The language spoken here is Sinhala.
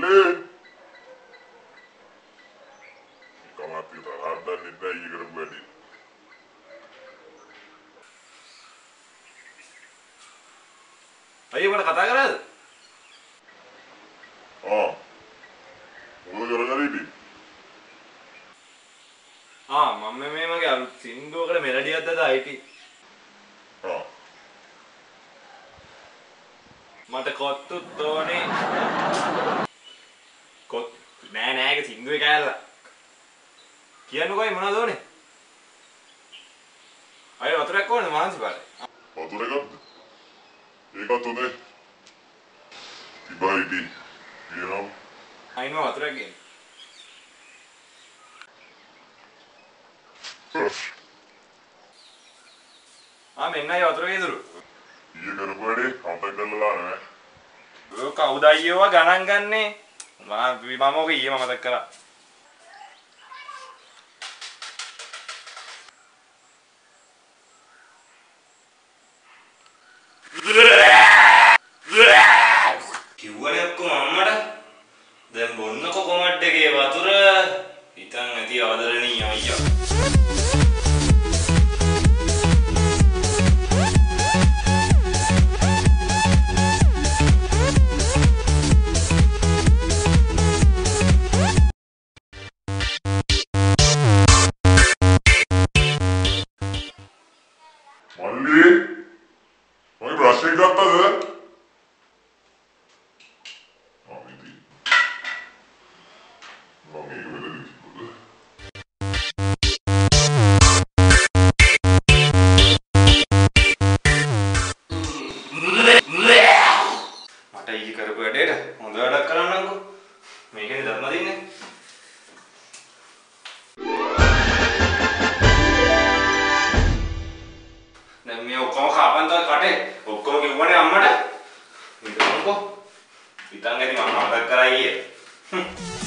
nu. Mikä laitetaan tänne näin hirveän. අයිබට කතා කරද මොන කරගරීබි ආ මම මේ මගේ අලුත් සින්දුවකට මෙලඩියක් දද අයිටි මට කොත්තුත් ඕනේ නෑ නෑ ඒක සින්දුවේ කෑල්ල. කියන්නකෝයි මොනවද ඕනේ? අය වතුරක් ඕනේ මාන්සි පාරේ. වතුර එකක්ද ඒකත් හොඳයි තිබා හිටියේ කියනම් අයින්ම වතුරක් ගේන්න. ආ මෙන්න අය වතුර ගේදුරු. ඊයේ කරපු වැඩේ අමතක කරලා නෑ ඔය කවුද අයියෝවා ගණන් ගන්නේ? මම මම ඔක ඊයේ මතක් කරා. කිව්වනේ ඔක්කොම අම්මට. දැන් බොන්නකො කොමඩ් එකේ වතුර. හිතන් ඇති ආදරණීය අයියා. මේකනේ ධර්ම දින්නේ. දැන් මේ ඔක්කොම කාපන් තව කටේ. ඔක්කොම කිව්වනේ අම්මට. හිතන්නකෝ. හිතන් ඇති මම මතක් කරා ඊයේ. හ්ම්.